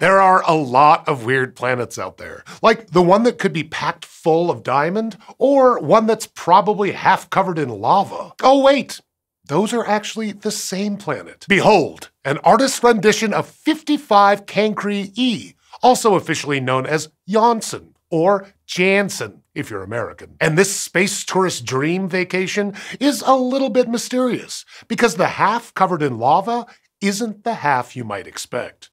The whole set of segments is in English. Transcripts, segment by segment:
There are a lot of weird planets out there, like the one that could be packed full of diamond, or one that's probably half covered in lava. Oh, wait, those are actually the same planet. Behold, an artist's rendition of 55 Cancri E, also officially known as Janssen or Jansen if you're American. And this space tourist dream vacation is a little bit mysterious because the half covered in lava isn't the half you might expect.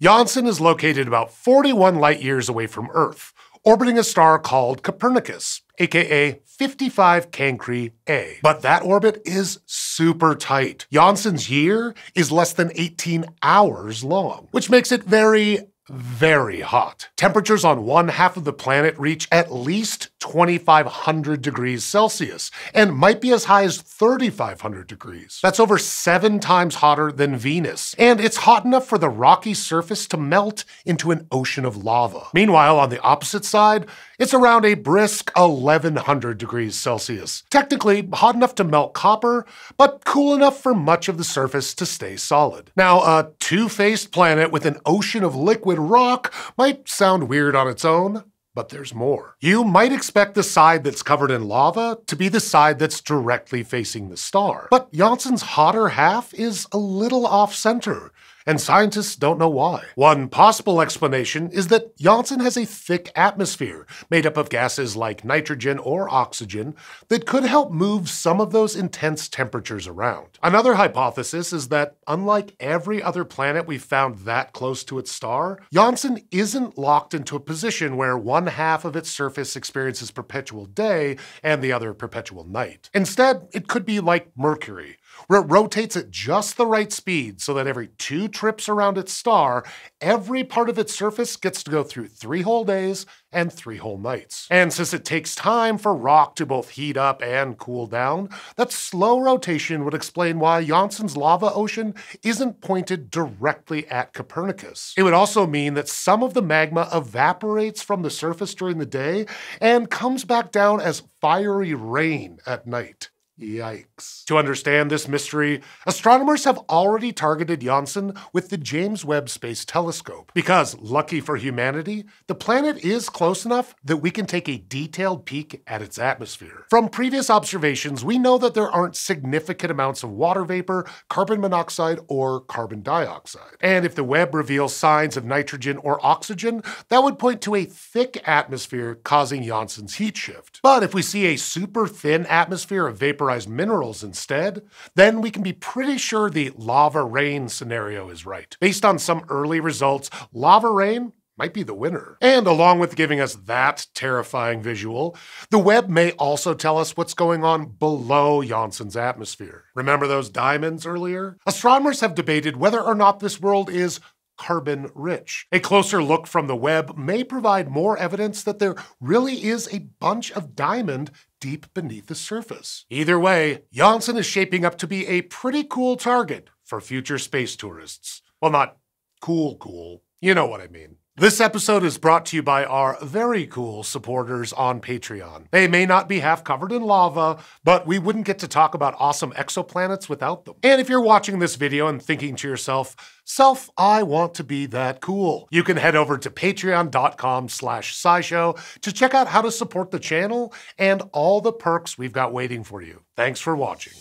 Janssen is located about 41 light years away from Earth, orbiting a star called Copernicus, aka 55 Cancri A. But that orbit is super tight. Janssen's year is less than 18 hours long, which makes it very very hot. Temperatures on one half of the planet reach at least 2,500 degrees Celsius and might be as high as 3,500 degrees. That's over seven times hotter than Venus, and it's hot enough for the rocky surface to melt into an ocean of lava. Meanwhile, on the opposite side, it's around a brisk 1100 degrees Celsius. Technically hot enough to melt copper, but cool enough for much of the surface to stay solid. Now, a two-faced planet with an ocean of liquid rock might sound weird on its own, but there's more. You might expect the side that's covered in lava to be the side that's directly facing the star. But Janssen's hotter half is a little off-center, and scientists don't know why. One possible explanation is that Janssen has a thick atmosphere made up of gases like nitrogen or oxygen that could help move some of those intense temperatures around. Another hypothesis is that, unlike every other planet we've found that close to its star, Janssen isn't locked into a position where one half of its surface experiences perpetual day and the other perpetual night. Instead, it could be like Mercury, where it rotates at just the right speed so that every two trips around its star, every part of its surface gets to go through three whole days and three whole nights. And since it takes time for rock to both heat up and cool down, that slow rotation would explain why Janssen's lava ocean isn't pointed directly at Copernicus. It would also mean that some of the magma evaporates from the surface during the day and comes back down as fiery rain at night. Yikes. To understand this mystery, astronomers have already targeted Janssen with the James Webb Space Telescope. Because, lucky for humanity, the planet is close enough that we can take a detailed peek at its atmosphere. From previous observations, we know that there aren't significant amounts of water vapor, carbon monoxide, or carbon dioxide. And if the Webb reveals signs of nitrogen or oxygen, that would point to a thick atmosphere causing Janssen's heat shift. But if we see a super thin atmosphere of vapor minerals instead, then we can be pretty sure the lava rain scenario is right. Based on some early results, lava rain might be the winner. And along with giving us that terrifying visual, the Webb may also tell us what's going on below Janssen's atmosphere. Remember those diamonds earlier? Astronomers have debated whether or not this world is carbon rich. A closer look from the Webb may provide more evidence that there really is a bunch of diamond deep beneath the surface. Either way, Janssen is shaping up to be a pretty cool target for future space tourists. Well, not cool cool, you know what I mean. This episode is brought to you by our very cool supporters on Patreon. They may not be half covered in lava, but we wouldn't get to talk about awesome exoplanets without them. And if you're watching this video and thinking to yourself, self, I want to be that cool, you can head over to patreon.com slash scishow to check out how to support the channel and all the perks we've got waiting for you. Thanks for watching.